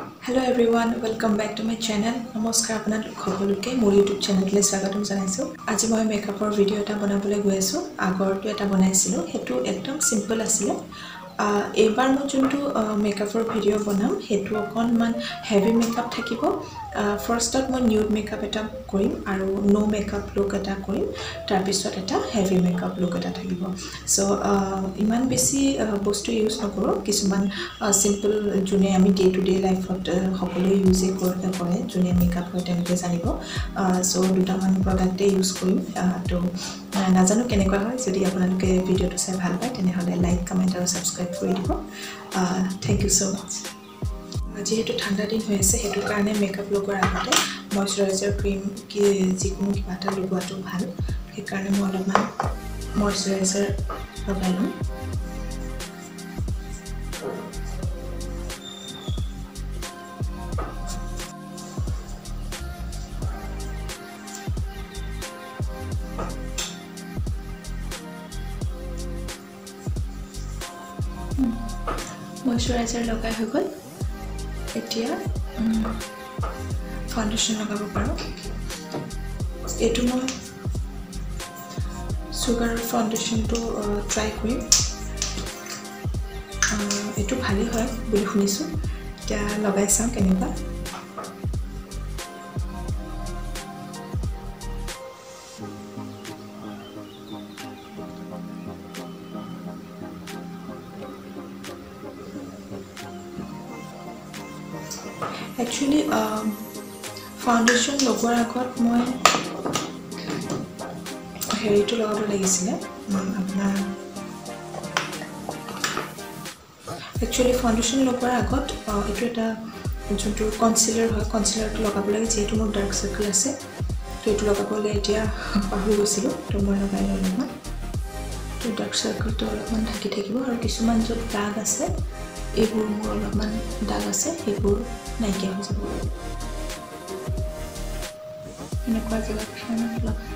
Hello' everyone welcome back to my channel নমস্কাৰ আপোনালোক সকলোকে মোৰ ইউটিউব চেনেললৈ স্বাগতম জনাইছোঁ। আজি মই মেকআপৰ ভিডিঅ' এটা বনাবলৈ গৈ আছোঁ। আগৰটো এটা বনাইছিলোঁ। সেইটো একদম চিম্পল আছিলে। এইবাৰ মই যোনটো মেকআপৰ ভিডিঅ' বনাম সেইটো অকণমান হেভি মেকআপ থাকিব। ফাৰ্ষ্টত মই নিউড মেকআপ এটা কৰিম আৰু ন' মেকআপ লুক এটা কৰিম। তাৰপিছত এটা হেভি মেকআপ লুক এটা থাকিব। চ' ইমান বেছি বস্তু ইউজ নকৰোঁ। কিছুমান চিম্পল যোনে আমি ডে টু ডে লাইফত সকলোৱে ইউজেই কৰে যোনে মেকআপ হয় তেওঁলোকে জানিব। চ' দুটামান প্ৰডাক্টেই ইউজ কৰিম তো নাজানো কেনেকুৱা হয় যদি আপোনালোকে ভিডিঅ'টো চাই ভাল পায় তেনেহ'লে লাইক কমেণ্ট আৰু ছাবস্ক্ৰাইব কৰি দিব। থেংক ইউ ছ' মাছ যিহেতু ঠাণ্ডা দিন হৈ আছে সেইটো কাৰণে মেকআপ লগোৱাৰ আগতে মইশ্চাৰাইজাৰ ক্ৰীম কি যিকোনো কিবা এটা লগোৱাটো ভাল। সেইকাৰণে মই অলপমান মইশ্চাৰাইজাৰ লগাই ল'ম মইশ্চাৰাইজাৰ লগাই হৈ গ'ল। এতিয়া ফাউণ্ডেশ্যন লগাব পাৰোঁ। এইটো মই চুগাৰৰ ফাউণ্ডেশ্যনটো ট্ৰাই কৰিম। এইটো ভালেই হয় বুলি শুনিছোঁ। এতিয়া লগাই চাওঁ কেনেকুৱা। একচুৱেলি ফাউণ্ডেশ্যন লগোৱাৰ আগত মই হেৰিটো লগাব লাগিছিলে আপোনাৰ একচুৱেলি ফাউণ্ডেশ্যন লগোৱাৰ আগত এইটো এটা যোনটো কনচিলাৰ হয় কনচিলাৰটো লগাব লাগে যিহেতু মোৰ ডাৰ্ক চাৰ্কেল আছে তো এইটো লগাবলৈ এতিয়া পাহৰি গৈছিলোঁ তো মই লগাই লওঁ অলপমান তো ডাৰ্ক চাৰ্কেলটো অলপমান ঢাকি থাকিব আৰু কিছুমান য'ত দাগ আছে এইবোৰ মোৰ অলপমান দাগ আছে সেইবোৰ নাইকিয়া হৈ যাব। এনেকুৱা জেগা কিছুমানত লগাই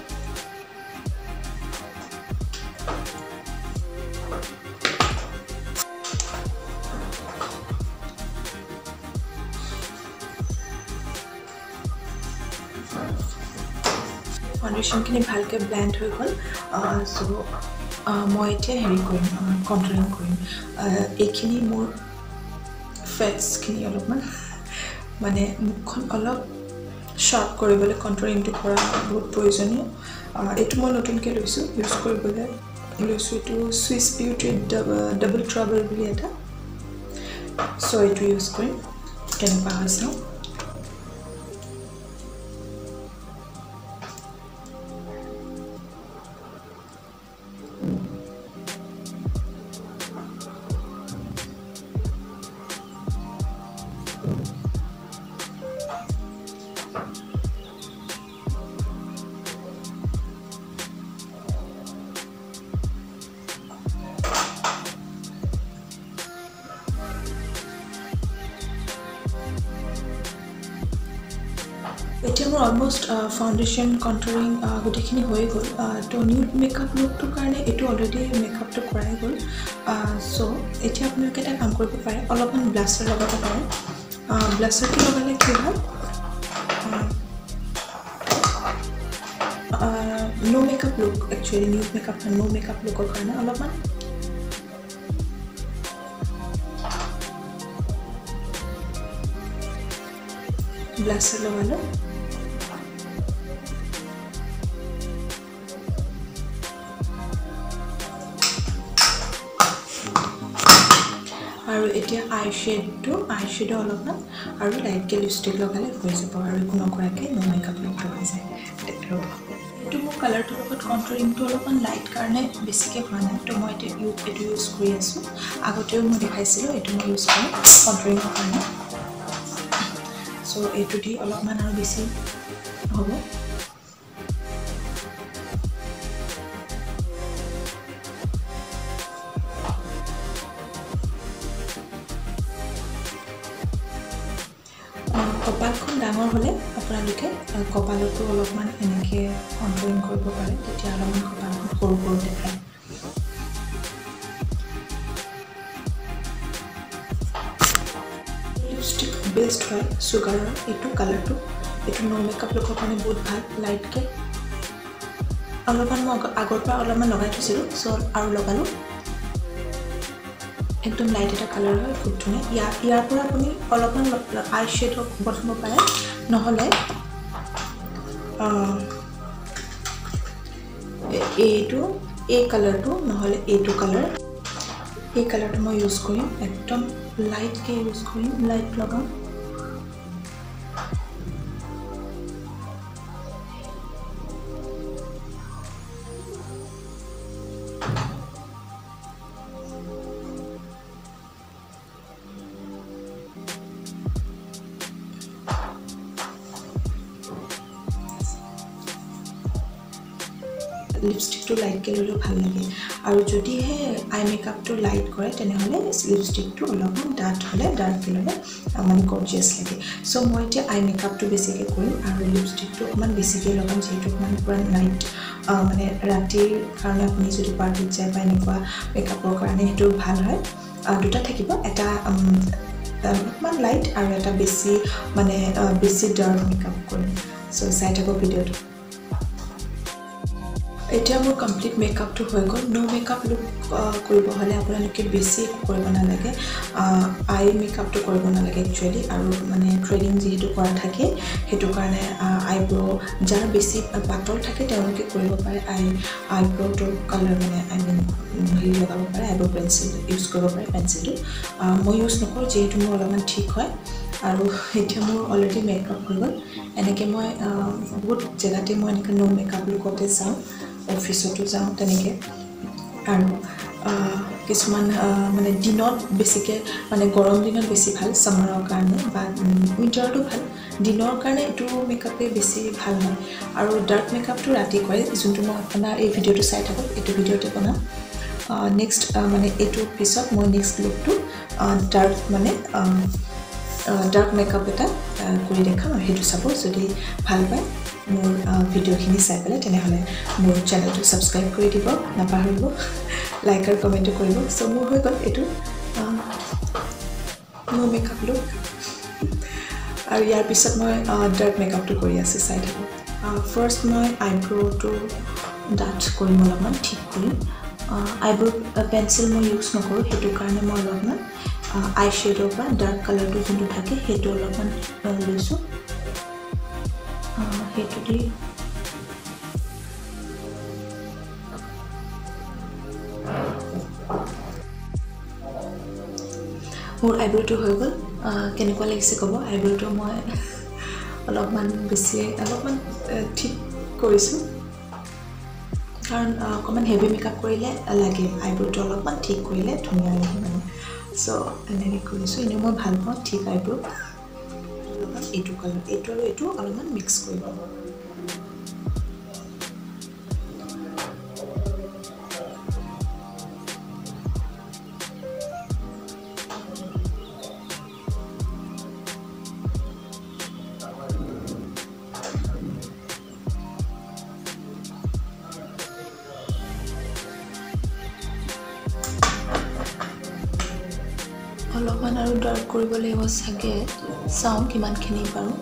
ফাউণ্ডেশ্যনখিনি ভালকৈ ব্লেণ্ড হৈ গ'ল চ' মই এতিয়া হেৰি কৰিম কণ্ট্ৰলিং কৰিম। এইখিনি মোৰ ফেটছখিনি অলপমান মানে মুখখন অলপ শ্বাৰ্প কৰিবলৈ কণ্ট্ৰলিংটো কৰা বহুত প্ৰয়োজনীয়। এইটো মই নতুনকৈ লৈছোঁ ইউজ কৰিবলৈ লৈছোঁ। এইটো চুইচ বিউটিৰ ডাবল ট্ৰাবল বুলি এটা। চ' এইটো ইউজ কৰিম কেনেকুৱা হয় চাওঁ মোৰ অলমষ্ট ফাউণ্ডেশ্যন কণ্ট্ৰলিং গোটেইখিনি হৈ গ'ল। তো নিউড মেকআপ লুকটোৰ কাৰণে এইটো অলৰেডি মেকআপটো কৰাই গ'ল। চ' এতিয়া আপোনালোকে এটা কাম কৰিব পাৰে অলপমান ব্লাছাৰ লগাব পাৰে। ব্লাছাৰটো লগালে কি হয়? No' makeup look actually nude makeup no' makeup লুকৰ কাৰণে অলপমান। ব্লাছাৰ লগালোঁ। আৰু এতিয়া আই শ্বেডটো আই শ্বেডো অলপমান আৰু লাইটকৈ লিপষ্টিক লগালে হৈ যাব আৰু একো নকৰাকৈ ন' মেকআপ লুকটো হৈ যায়। এইটো মোৰ কালাৰটোৰ লগত কণ্ট্ৰলিংটো অলপমান লাইট কাৰণে বেছিকৈ হোৱা নাই। তো মই এতিয়া ইউ এইটো ইউজ কৰি আছোঁ। আগতেও মই দেখাইছিলোঁ এইটো মই ইউজ কৰোঁ কণ্ট্ৰলিঙৰ কাৰণে। চ' এইটো দি অলপমান আৰু বেছি হ'ব। ডাঙৰ হ'লে আপোনালোকে কপালতো অলপমান এনেকৈ কণ্ট্ৰলিং কৰিব পাৰে তেতিয়া অলপমান কপালখন সৰু সৰু দেখায় লিপষ্টিক বেষ্ট হয় চুগাৰৰ এইটো কালাৰটো এইটো ন' মেকআপ লুকৰ কাৰণে বহুত ভাল লাইটকৈ অলপমান মই আগৰ পৰা অলপমান লগাই থৈছিলোঁ চ' আৰু লগালোঁ। একদম লাইট এটা কালাৰ হয় খুব ধুনীয়া। ইয়াৰ ইয়াৰ পৰা আপুনি অলপমান আই শ্বেড বনাব পাৰে। নহ'লে এইটো এই কালাৰটো নহ'লে এইটো কালাৰ এই কালাৰটো মই ইউজ কৰিম একদম লাইটকৈ ইউজ কৰিম লাইট লগাম। লিপষ্টিকটো লাইটকৈ ল'লেও ভাল লাগে। আৰু যদিহে আই মেকআপটো লাইট কৰে তেনেহ'লে লিপষ্টিকটো অলপমান ডাঠ হ'লে ডাৰ্ককৈ ল'লে মানে গৰ্জিয়াছ লাগে। চ' মই এতিয়া আই মেকআপটো বেছিকৈ কৰিম আৰু লিপষ্টিকটো অকণমান বেছিকৈ লগাম যিহেতু অকণমান পূৰা নাইট মানে ৰাতিৰ কাৰণে আপুনি যদি পাৰ্টিত যায় বা এনেকুৱা মেকআপৰ কাৰণে সেইটো ভাল হয়। দুটা থাকিব এটা অকণমান লাইট আৰু এটা বেছি মানে বেছি ডাৰ্ক মেকআপ কৰিম। চ' চাই থাকক ভিডিঅ'টো। এতিয়া মোৰ কমপ্লিট মেকআপটো হৈ গ'ল। ন' মেকআপ লুক কৰিব হ'লে আপোনালোকে বেছি একো কৰিব নালাগে। আই মেকআপটো কৰিব নালাগে একচুৱেলি আৰু মানে থ্ৰেডিং যিহেতু কৰা থাকে সেইটো কাৰণে আইব্ৰ' যাৰ বেছি পাতল থাকে তেওঁলোকে কৰিব পাৰে। আই আইব্ৰ'টোৰ কালাৰ মানে আই মিন হেৰি লগাব পাৰে আইব্ৰ' পেঞ্চিল ইউজ কৰিব পাৰে পেঞ্চিলটো মই ইউজ নকৰোঁ যিহেতু মোৰ অলপমান ঠিক হয়। আৰু এতিয়া মোৰ অলৰেডি মেকআপ হৈ গ'ল। এনেকৈ মই বহুত জেগাতে মই এনেকৈ ন' মেকআপ লুকতে চাওঁ। অফিচতো যাওঁ তেনেকৈ। আৰু কিছুমান মানে দিনত বেছিকৈ মানে গৰম দিনত বেছি ভাল ছামাৰৰ কাৰণে বা উইণ্টাৰতো ভাল। দিনৰ কাৰণে এইটো মেকআপেই বেছি ভাল হয়। আৰু ডাৰ্ক মেকআপটো ৰাতি কৰে যোনটো মই আপোনাৰ এই ভিডিঅ'টো চাই থাকোঁ এইটো ভিডিঅ'তে বনাম নেক্সট মানে এইটোৰ পিছত মই নেক্সট লুকটো ডাৰ্ক মানে ডাৰ্ক মেকআপ এটা কৰি দেখাম আৰু সেইটো চাব যদি ভাল পায়। মোৰ ভিডিঅ'খিনি চাই পেলাই তেনেহ'লে মোৰ চেনেলটো ছাবস্ক্ৰাইব কৰি দিব নাপাহৰিব লাইক আৰু কমেণ্টো কৰিব। চ' মোৰ হৈ গ'ল এইটো মোৰ মেকআপ লুক আৰু ইয়াৰ পিছত মই ডাৰ্ক মেকআপটো কৰি আছোঁ চাই থাকোঁ। ফাৰ্ষ্ট মই আইব্ৰ'টো ডাঠ কৰিম অলপমান ঠিক কৰিম আইব্ৰ' পেঞ্চিল মই ইউজ নকৰোঁ সেইটো কাৰণে মই অলপমান আই শ্বেডৰ পৰা ডাৰ্ক কালাৰটো যোনটো থাকে সেইটো অলপমান লৈছোঁ। সেইটো দি মোৰ আইব্ৰ'টো হৈ গ'ল। কেনেকুৱা লাগিছে ক'ব? আইব্ৰ'টো মই অলপমান বেছি অলপমান ঠিক কৰিছোঁ। কাৰণ অকণমান হেভি মেকআপ কৰিলে লাগে। আইব্ৰ'টো অলপমান ঠিক কৰিলে ধুনীয়া লাগে মানে। চ' এনেকৈ কৰিছোঁ। এনেও মই ভাল পাওঁ ঠিক আইব্ৰ' এইটো কালাৰ এইটো আৰু এইটো অলপমান মিক্স কৰিব। অলপমান আৰু ডাৰ্ক কৰিব লাগিব চাগে। চাওঁ কিমানখিনি পাৰোঁ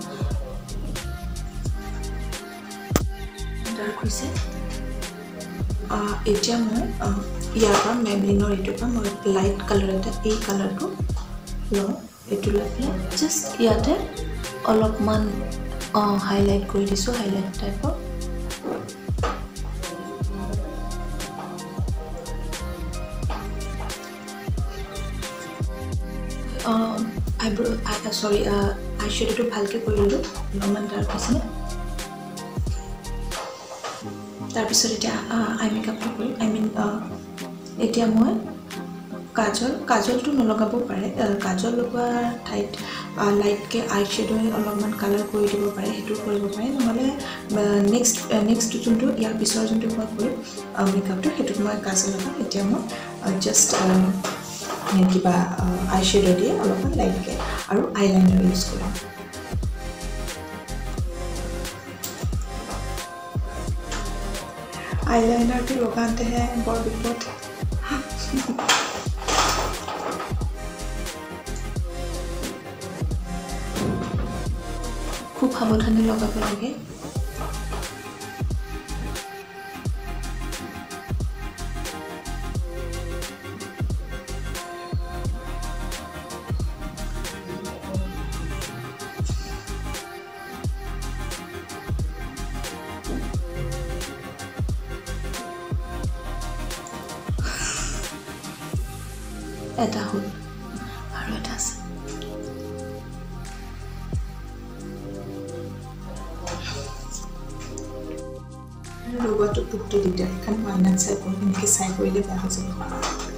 ডাৰ্ক হৈছে এতিয়া মই ইয়াৰ পৰা মেমলিনৰ এইটোৰ পৰা মই লাইট কালাৰ এটা এই কালাৰটো লওঁ এইটো লৈ পেলাই জাষ্ট ইয়াতে অলপমান হাইলাইট কৰি দিছোঁ হাইলাইট টাইপৰ চৰি আই শ্বেডটো ভালকৈ কৰি ল'লোঁ অলপমান ডাৰ্ক হৈছিলে তাৰপিছত এতিয়া আই মেকআপটো কৰিম। আই মিন এতিয়া মই কাজল কাজলটো নলগাব পাৰে কাজল লগোৱা ঠাইত লাইটকৈ আই শ্বেডোৱে অলপমান কালাৰ কৰি দিব পাৰে সেইটো কৰিব পাৰে। নহ'লে নেক্সট নেক্সট যোনটো ইয়াৰ পিছৰ যোনটো মই কৰিম মেকআপটো সেইটোত মই কাজল লগাম। এতিয়া মই জাষ্ট কিবা আই শ্বেডো দিয়ে অলপমান লাইটকৈ আৰু আইলাইনাৰ ইউজ কৰিম আইলাইনাৰটো লগাওঁতেহে বৰ বিপদ। খুব সাৱধানে লগাব লাগে। এটা হ'ল আৰু এটা আছে। লগোৱাটো বহুতো দিগদাৰ সেইকাৰণে মই আইনাত চাই কৰোঁ চাই কৰিলে বেয়া হৈ যাব।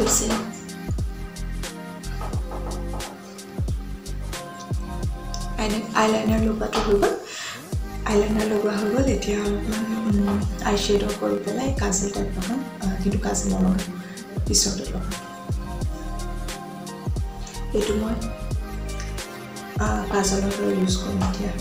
হৈছে আইলাইনাৰ লগোৱাটো হৈ গ'ল আইলাইনাৰ লগোৱা হৈ গ'ল এতিয়া অলপমান আই শ্বেডৰ কৰি পেলাই কাজল টাইপ লগাম কিন্তু কাজল নলগাম পিছতে লগাম এইটো মই কাজলৰ দৰে ইউজ কৰিম এতিয়া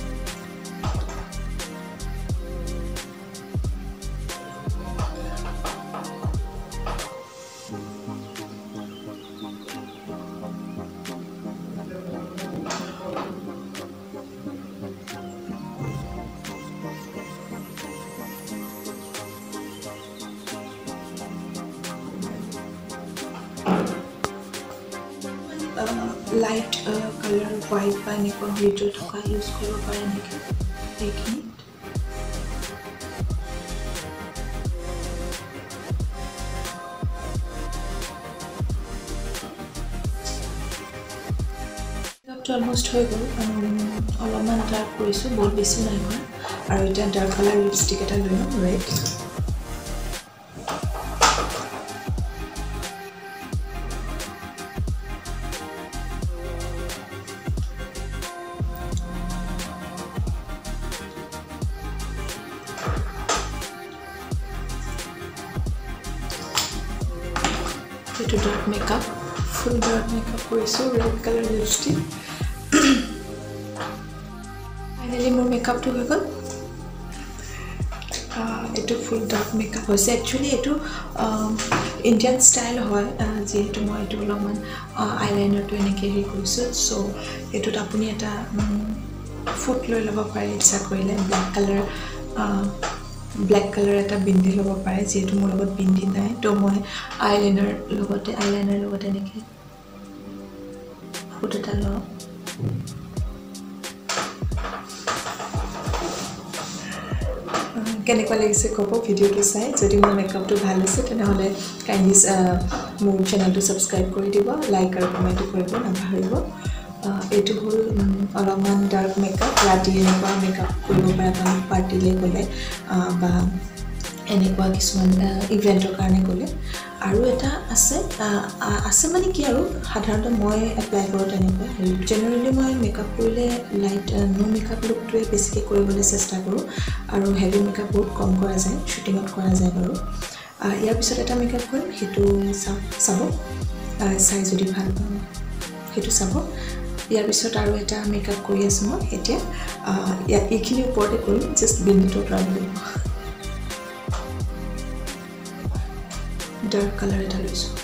লাইট কালাৰ হোৱাইট বা এনেকুৱা গ্লিটাৰ থকা ইউজ কৰিব পাৰে নেকি? এইখিনি অলমষ্ট হৈ গ'ল অলপমান ডাৰ্ক কৰিছোঁ বহুত বেছি নাই কৰা আৰু এতিয়া ডাৰ্ক কালাৰ লিপষ্টিক এটা লৈ ল'ম ৰেড কৰিছোঁ ৰেড কালাৰ লিপষ্টিক ফাইনেলি মোৰ মেকআপটো হৈ গ'ল এইটো ফুল ডাৰ্ক মেকআপ হৈছে। একচুৱেলি এইটো ইণ্ডিয়ান ষ্টাইল হয় যিহেতু মই এইটো অলপমান আইলাইনাৰটো এনেকৈ হেৰি কৰিছোঁ। চ' এইটোত আপুনি এটা ফুট লৈ ল'ব পাৰে ইচ্ছা কৰিলে ব্লেক কালাৰ ব্লেক কালাৰ এটা বিন্দি ল'ব পাৰে যিহেতু মোৰ লগত বিন্দি নাই। তো মই আইলাইনাৰ লগতে আইলাইনাৰ লগতে এনেকৈ ফুট এটা লওঁ কেনেকুৱা লাগিছে ক'ব ভিডিঅ'টো চাই। যদি মোৰ মেকআপটো ভাল হৈছে তেনেহ'লে কাইণ্ডলি মোৰ চেনেলটো ছাবস্ক্ৰাইব কৰি দিব লাইক আৰু কমেণ্টো কৰিব নাপাহৰিব। এইটো হ'ল অলপমান ডাৰ্ক মেকআপ ৰাতি এনেকুৱা মেকআপ কৰিব পাৰে আপোনালোক পাৰ্টিলৈ গ'লে বা এনেকুৱা কিছুমান ইভেণ্টৰ কাৰণে গ'লে। আৰু এটা আছে আছে মানে কি আৰু সাধাৰণতে মই এপ্লাই কৰোঁ তেনেকুৱা। হেৰি জেনেৰেলি মই মেকআপ কৰিলে লাইট ন' মেকআপ লুকটোৱে বেছিকৈ কৰিবলৈ চেষ্টা কৰোঁ। আৰু হেভি মেকআপ বহুত কম কৰা যায় শ্বুটিঙত কৰা যায় বাৰু। ইয়াৰ পিছত এটা মেকআপ কৰিম সেইটো চাব। চাই যদি ভাল পাওঁ সেইটো চাব। ইয়াৰ পিছত আৰু এটা মেকআপ কৰি আছোঁ মই এতিয়া। ইয়াত এইখিনিৰ ওপৰতে কৰিম জাষ্ট বিন্দুটো আঁতৰাব লাগিব ডাৰ্ক কালাৰ এটা লৈছোঁ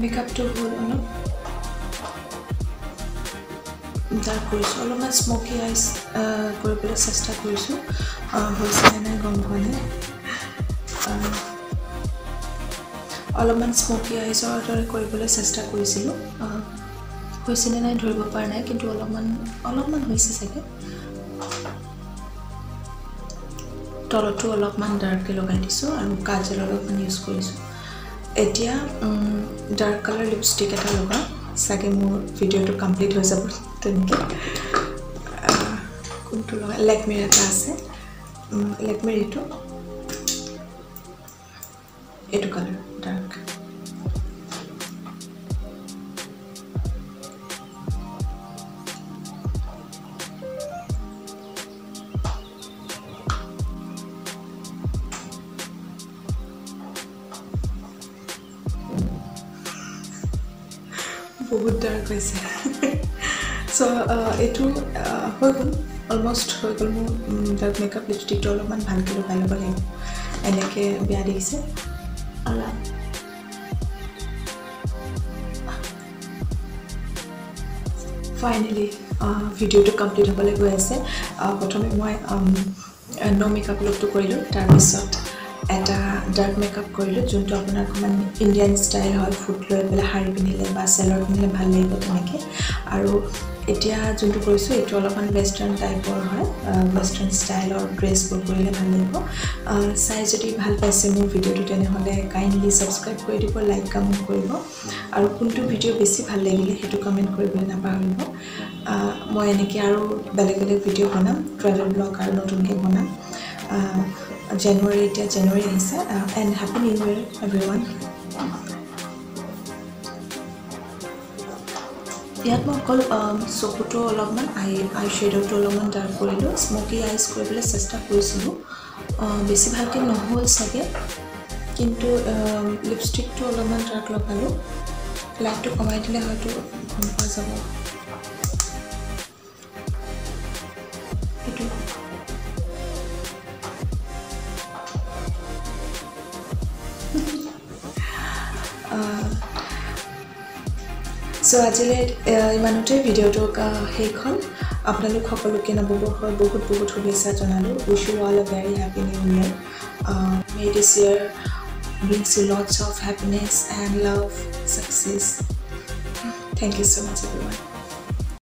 মেকআপটো হ'ল অলপ ডাৰ্ক কৰিছোঁ অলপমান স্মকি আইচ কৰিবলৈ চেষ্টা কৰিছোঁ হৈছেনে নাই গম পোৱা নাই অলপমান স্মকি আইচৰ দৰে কৰিবলৈ চেষ্টা কৰিছিলোঁ হৈছেনে নাই ধৰিব পৰা নাই কিন্তু অলপমান অলপমান হৈছে চাগে তলতো অলপমান ডাৰ্ককৈ লগাই দিছোঁ আৰু কাজল অলপমান ইউজ কৰিছোঁ এতিয়া ডাৰ্ক কালাৰ লিপষ্টিক এটা লগাওঁ চাগে মোৰ ভিডিঅ'টো কমপ্লিট হৈ যাব তেনেকৈ। কোনটো লগাই লেকমিৰ এটা আছে। লেকমিৰ এইটো এইটো কালাৰ ডাৰ্ক হৈছে চ' এইটো হৈ গ'ল। অলমষ্ট হৈ গ'ল মোৰ ডাৰ্ক মেকআপ লিপষ্টিকটো অলপমান ভালকৈ লগাই ল'ব লাগিব। এনেকৈ বেয়া দেখিছে ফাইনেলি ভিডিঅ'টো কমপ্লিট হ'বলৈ গৈ আছে। প্ৰথমে মই ন' মেকআপ লুকটো কৰিলোঁ। তাৰপিছত এটা ডাৰ্ক মেকআপ কৰিলোঁ যোনটো আপোনাৰ অকণমান ইণ্ডিয়ান ষ্টাইল হয় ফুট লৈ পেলাই শাৰী পিন্ধিলে বা চেলৰ পিন্ধিলে ভাল লাগিব তেনেকৈ আৰু এতিয়া যোনটো কৰিছোঁ এইটো অলপমান ৱেষ্টাৰ্ণ টাইপৰ হয় ৱেষ্টাৰ্ণ ষ্টাইলৰ ড্ৰেছবোৰ কৰিলে ভাল লাগিব। চাই যদি ভাল পাইছে মোৰ ভিডিঅ'টো তেনেহ'লে কাইণ্ডলি ছাবস্ক্ৰাইব কৰি দিব লাইক কমেণ্ট কৰিব। আৰু কোনটো ভিডিঅ' বেছি ভাল লাগিলে সেইটো কমেণ্ট কৰিবলৈ নাপাহৰিব। মই এনেকৈ আৰু বেলেগ বেলেগ ভিডিঅ' বনাম ট্ৰেভেল ব্লগ আৰু নতুনকৈ বনাম। জানুৱাৰী এতিয়া জানুৱাৰী আহিছে and happy new year everyone ইয়াত মই অকল চকুটো অলপমান আই আই শ্বেডৰটো অলপমান ডাৰ্ক কৰিলোঁ স্মকি আইচ কৰিবলৈ চেষ্টা কৰিছিলোঁ। বেছি ভালকৈ নহ'ল চাগে কিন্তু লিপষ্টিকটো অলপমান ডাৰ্ক লগালোঁ। লাইটটো কমাই দিলে হয়তো গম পোৱা যাব। চ' আজিলৈ ইমানতে ভিডিঅ'টো শেষ হ'ল। আপোনালোক সকলোকে নৱবৰ্ষৰ বহুত বহুত শুভেচ্ছা জনালোঁ। Wish you all a very happy new year may this year brings you lots of happiness and love success thank you so' much every